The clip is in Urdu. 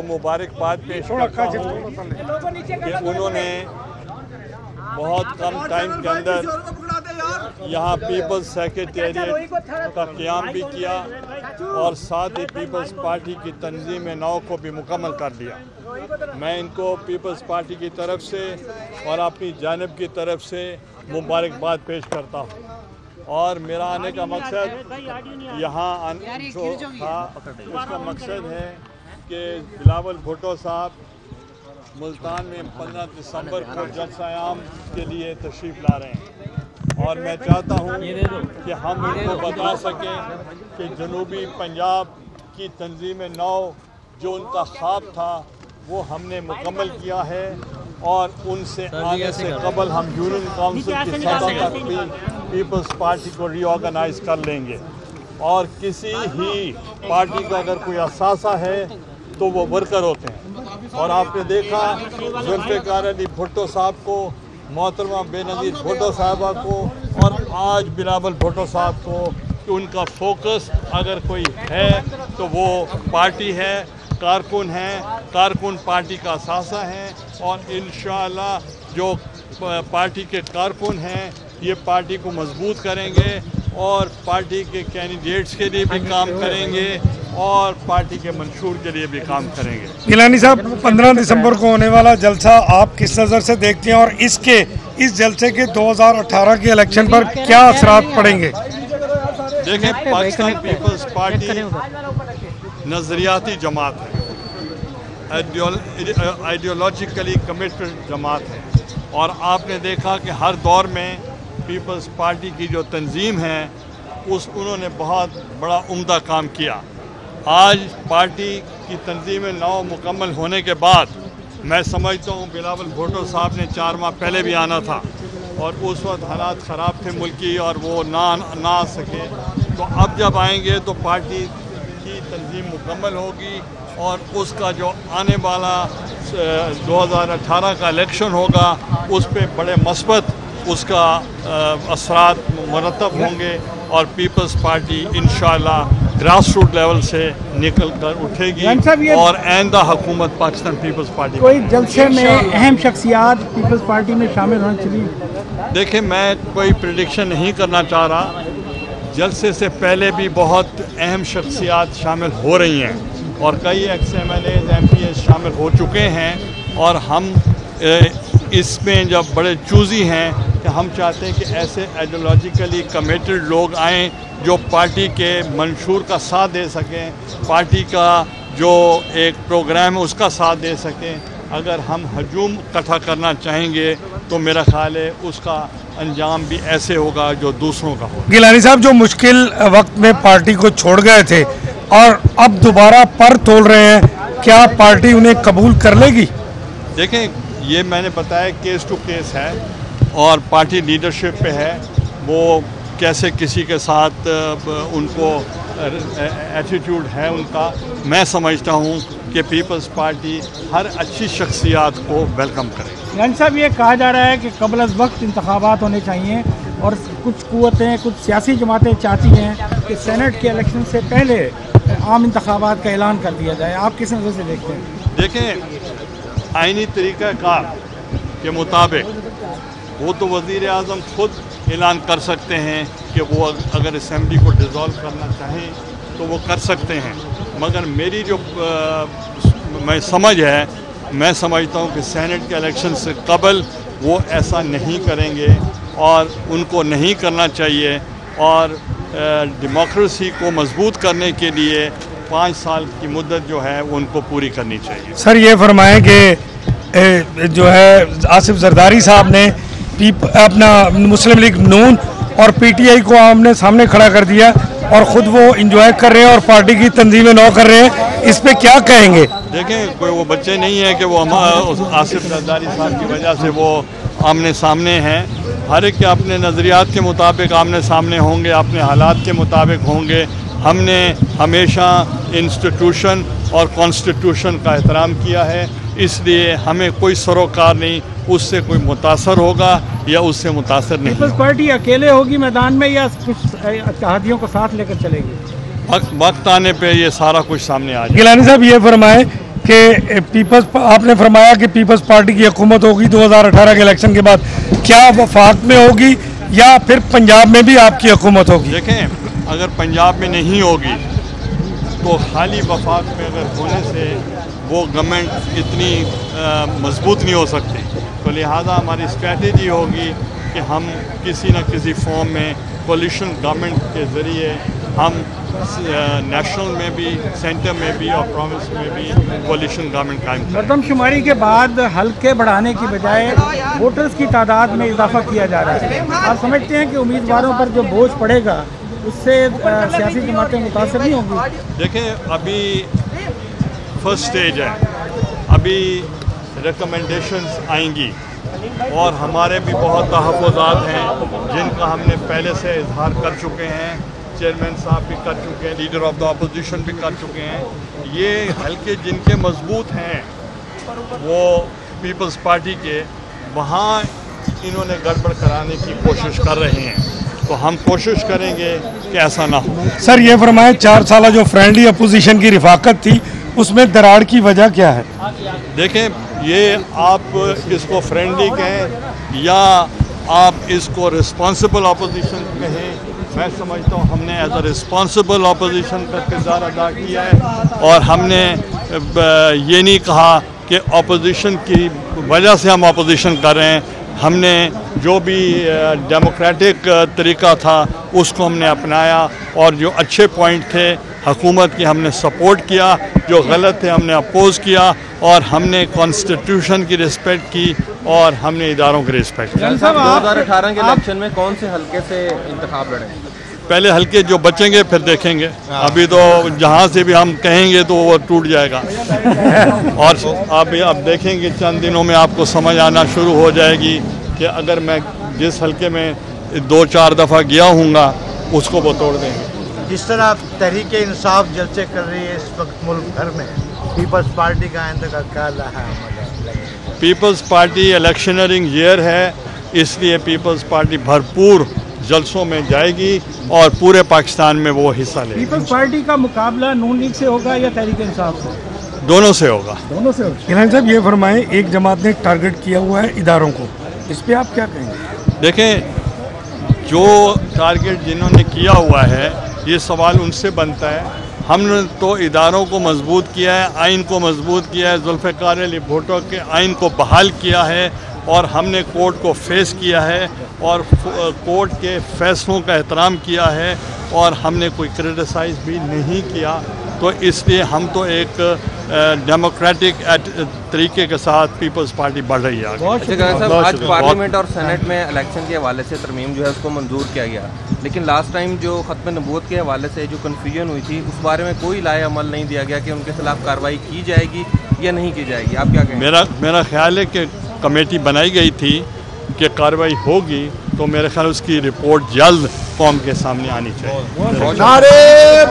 مبارک بات پیش کرتا ہوں کہ انہوں نے بہت کم ٹائم کے اندر یہاں پیپلز سیکیٹریٹ کا قیام بھی کیا اور ساتھ ہی پیپلز پارٹی کی تنظیم نو کو بھی مکمل کر دیا میں ان کو پیپلز پارٹی کی طرف سے اور اپنی جانب کی طرف سے مبارک بات پیش کرتا ہوں۔ اور میرا آنے کا مقصد یہاں جو تھا اس کا مقصد ہے کہ بلاول بھٹو صاحب ملتان میں پندرہ دسمبر کو جلسہ عام کے لیے تشریف لا رہے ہیں۔ اور میں چاہتا ہوں کہ ہم ان کو بتا سکیں کہ جنوبی پنجاب کی تنظیم نو جو ان کا خواب تھا وہ ہم نے مکمل کیا ہے اور ان سے آنے سے قبل ہم یونین کاؤنسل کی سطح تک بھی پیپلز پارٹی کو ری آرگنائز کر لیں گے۔ اور کسی ہی پارٹی کا اگر کوئی اثاثہ ہے تو وہ ورکر ہوتے ہیں۔ اور آپ نے دیکھا ذوالفقار علی بھٹو صاحب کو محترمہ بے نظیر بھٹو صاحبہ کو اور آج بلاول بھٹو صاحب کو کہ ان کا فوکس اگر کوئی ہے تو وہ پارٹی ہے، کارکن ہیں، کارکن پارٹی کا اثاثہ ہیں اور انشاءاللہ جو پارٹی کے کارکن ہیں، یہ پارٹی کو مضبوط کریں گے اور پارٹی کے کینڈیڈیٹس کے لیے بھی کام کریں گے۔ اور پارٹی کے منشور کے لیے بھی کام کریں گے۔ گیلانی صاحب پندرہ دسمبر کو ہونے والا جلسہ آپ کس نظر سے دیکھتے ہیں اور اس کے اس جلسے کے دو ہزار اٹھارہ کے الیکشن پر کیا اثرات پڑیں گے؟ دیکھیں پاکستان پیپلز پارٹی نظریاتی جماعت ہے۔ آئیڈیولوجیکلی کمٹڈ جماعت ہے۔ اور آپ نے دیکھا کہ ہر دور میں پیپلز پارٹی کی جو تنظیم ہے اس انہوں نے بہت بڑا عمدہ کام کیا۔ آج پارٹی کی تنظیم نو مکمل ہونے کے بعد میں سمجھتا ہوں بلاول بھوٹو صاحب نے چار ماہ پہلے بھی آنا تھا اور اس وقت حالات خراب تھے ملکی اور وہ نہ نہ آ سکے۔ تو اب جب آئیں گے تو پارٹی کی تنظیم مکمل ہوگی اور اس کا جو آنے والا دو ہزار اٹھارہ کا الیکشن ہوگا، اس پہ بڑے مثبت اس کا اثرات مرتب ہوں گے اور پیپلز پارٹی انشاءاللہ گراس روٹ لیول سے نکل کر اٹھے گی یعنی اور آئندہ حکومت پاکستان پیپلز پارٹی کوئی جلسے میں اہم شخصیات پیپلز پارٹی میں شامل ہونے چلی دیکھیں میں کوئی پریڈکشن نہیں کرنا چاہ رہا۔ جلسے سے پہلے بھی بہت اہم شخصیات شامل ہو رہی ہیں اور کئی ex M L As M P As شامل ہو چکے ہیں اور ہم اس میں جب بڑے چوزی ہیں کہ ہم چاہتے ہیں کہ ایسے ایڈیولوجیکلی کمیٹڈ لوگ آئیں جو پارٹی کے منشور کا ساتھ دے سکیں پارٹی کا جو ایک پروگرام اس کا ساتھ دے سکیں۔ اگر ہم ہجوم اکٹھا کرنا چاہیں گے تو میرا خیال ہے اس کا انجام بھی ایسے ہوگا جو دوسروں کا ہوگا۔ گیلانی صاحب جو مشکل وقت میں پارٹی کو چھوڑ گئے تھے اور اب دوبارہ پر تول رہے ہیں کیا پارٹی انہیں قبول کر لے گی؟ دیکھیں یہ میں نے بتایا کیس ٹو کیس ہے۔ اور پارٹی لیڈرشپ پہ ہے وہ کیسے کسی کے ساتھ ان کو ایٹیٹیوڈ ہے ان کا میں سمجھتا ہوں کہ پیپلز پارٹی ہر اچھی شخصیات کو ویلکم کرے۔ یعنی صاحب یہ کہا جا رہا ہے کہ قبل از وقت انتخابات ہونے چاہیے اور کچھ قوتیں کچھ سیاسی جماعتیں چاہتی ہیں کہ سینٹ کے الیکشن سے پہلے عام انتخابات کا اعلان کر دیا جائے۔ آپ کس نظر سے دیکھتے ہیں؟ دیکھیں آئینی طریقہ کار کے مطابق وہ تو وزیر اعظم خود اعلان کر سکتے ہیں کہ وہ اگر اسمبلی کو ڈیزالو کرنا چاہیں تو وہ کر سکتے ہیں۔ مگر میری جو میں سمجھ ہے، میں سمجھتا ہوں کہ سینٹ کے الیکشن سے قبل وہ ایسا نہیں کریں گے اور ان کو نہیں کرنا چاہیے اور ڈیموکریسی کو مضبوط کرنے کے لیے پانچ سال کی مدت جو ہے ان کو پوری کرنی چاہیے۔ سر، یہ فرمائیں کہ جو ہے، آصف زرداری صاحب نے اپنا مسلم لیگ نون اور پی ٹی آئی کو ہم نے سامنے کھڑا کر دیا اور خود وہ انجوائے کر رہے ہیں اور پارٹی کی تنظیمیں نو کر رہے ہیں۔ اس پہ کیا کہیں گے؟ دیکھیں، کوئی وہ بچے نہیں ہیں کہ وہ آصف نظاری صاحب کی وجہ سے وہ آمنے سامنے ہیں۔ ہر ایک کے اپنے نظریات کے مطابق آمنے سامنے ہوں گے، اپنے حالات کے مطابق ہوں گے۔ ہم نے ہمیشہ انسٹیٹیوشن اور کانسٹیٹیوشن کا احترام کیا ہے۔ اس لیے ہمیں کوئی سروکار نہیں اس سے کوئی متاثر ہوگا یا اس سے متاثر نہیں پیپلز پارٹی اکیلے ہوگی میدان میں یا کچھ اتحادیوں کو ساتھ لے کر چلے گی؟ وقت آنے پہ یہ سارا کچھ سامنے آ جائے۔ گیلانی صاحب یہ فرمائے کہ پیپلز آپ نے فرمایا کہ پیپلز پارٹی کی حکومت ہوگی دو ہزار اٹھارہ کے الیکشن کے بعد۔ کیا وفاق میں ہوگی یا پھر پنجاب میں بھی آپ کی حکومت ہوگی؟ دیکھیں اگر پنجاب میں نہیں ہوگی تو خالی وفاق میں اگر ہونے سے وہ گورنمنٹ اتنی مضبوط نہیں ہو سکتی۔ تو لہٰذا ہماری اسٹریٹجی ہوگی کہ ہم کسی نہ کسی فارم میں کولیشن گورنمنٹ کے ذریعے ہم نیشنل میں بھی سینٹر میں بھی اور پروونس میں بھی پولیشن گورنمنٹ قائم مردم شماری کے بعد حلقے بڑھانے کی بجائے ووٹرز کی تعداد میں اضافہ کیا جا رہا ہے۔ آپ سمجھتے ہیں کہ امیدواروں پر جو بوجھ پڑے گا اس سے سیاسی جماعتیں متاثر نہیں ہوں گی؟ دیکھیں ابھی فرسٹ سٹیج ہے۔ ابھی ریکمنڈیشنز آئیں گی۔ اور ہمارے بھی بہت تحفظات ہیں جن کا ہم نے پہلے سے اظہار کر چکے ہیں۔ چیئرمین صاحب بھی کر چکے ہیں لیڈر آف دا اپوزیشن بھی کر چکے ہیں۔ یہ حلقے جن کے مضبوط ہیں وہ پیپلز پارٹی کے وہاں انہوں نے گڑبڑ کرانے کی کوشش کر رہے ہیں۔ تو ہم کوشش کریں گے کہ ایسا نہ ہو۔ سر یہ فرمائیں چار سالہ جو فرینڈلی اپوزیشن کی رفاقت تھی اس میں دراڑ کی وجہ کیا ہے؟ دیکھیں یہ آپ اس کو فرینڈلی کہیں یا آپ اس کو رسپانسبل اپوزیشن کہیں میں سمجھتا ہوں ہم نے ایز اے رسپانسبل اپوزیشن کا کردار ادا کیا ہے اور ہم نے یہ نہیں کہا کہ اپوزیشن کی وجہ سے ہم اپوزیشن کر رہے ہیں۔ ہم نے جو بھی ڈیموکریٹک طریقہ تھا اس کو ہم نے اپنایا اور جو اچھے پوائنٹ تھے حکومت کی ہم نے سپورٹ کیا جو غلط تھے ہم نے اپوز کیا اور ہم نے کانسٹیٹیوشن کی رسپیکٹ کی اور ہم نے اداروں کی رسپیکٹ کی۔ دو ہزار اٹھارہ کے الیکشن میں کون سے حلقے سے انتخاب لڑیں پہلے ہلکے جو بچیں گے پھر دیکھیں گے۔ ابھی تو جہاں سے بھی ہم کہیں گے تو وہ ٹوٹ جائے گا۔ اور اب اب دیکھیں گے چند دنوں میں آپ کو سمجھ آنا شروع ہو جائے گی کہ اگر میں جس حلقے میں دو چار دفعہ گیا ہوں گا اس کو وہ توڑ دیں گے۔ جس طرح تحریک انصاف جلسے کر رہی ہے اس وقت ملک بھر میں پیپلز پارٹی کا آئندہ کا کیا پیپلز پارٹی الیکشنرنگ ایئر ہے اس لیے پیپلز پارٹی بھرپور جلسوں میں جائے گی اور پورے پاکستان میں وہ حصہ لے گی۔ پیپلز پارٹی کا مقابلہ نون لیگ سے ہوگا یا تحریک انصاف سے؟ دونوں سے ہوگا۔ دونوں سے ہوگا۔ صاحب یہ فرمائیں ایک جماعت نے ٹارگٹ کیا ہوا ہے اداروں کو۔ اس پہ آپ کیا کہیں گے؟ دیکھیں جو ٹارگٹ جنہوں نے کیا ہوا ہے یہ سوال ان سے بنتا ہے۔ ہم نے تو اداروں کو مضبوط کیا ہے آئین کو مضبوط کیا ہے ذوالفقار علی بھوٹو کے آئین کو بحال کیا ہے اور ہم نے کورٹ کو فیس کیا ہے۔ اور کورٹ کے فیصلوں کا احترام کیا ہے اور ہم نے کوئی کرٹیسائز بھی نہیں کیا۔ تو اس لیے ہم تو ایک ڈیموکریٹک طریقے کے ساتھ پیپلز پارٹی بڑھ رہی ہے صاحب آج پارلیمنٹ اور سینٹ میں الیکشن کے حوالے سے ترمیم جو ہے اس کو منظور کیا گیا۔ لیکن لاسٹ ٹائم جو ختم نبوت کے حوالے سے جو کنفیوژن ہوئی تھی اس بارے میں کوئی لائے عمل نہیں دیا گیا کہ ان کے خلاف کارروائی کی جائے گی یا نہیں کی جائے گی۔ آپ کیا کہیں؟ میرا میرا خیال ہے کہ کمیٹی بنائی گئی تھی۔ کہ کارروائی ہوگی تو میرے خیال اس کی رپورٹ جلد قوم کے سامنے آنی چاہیے۔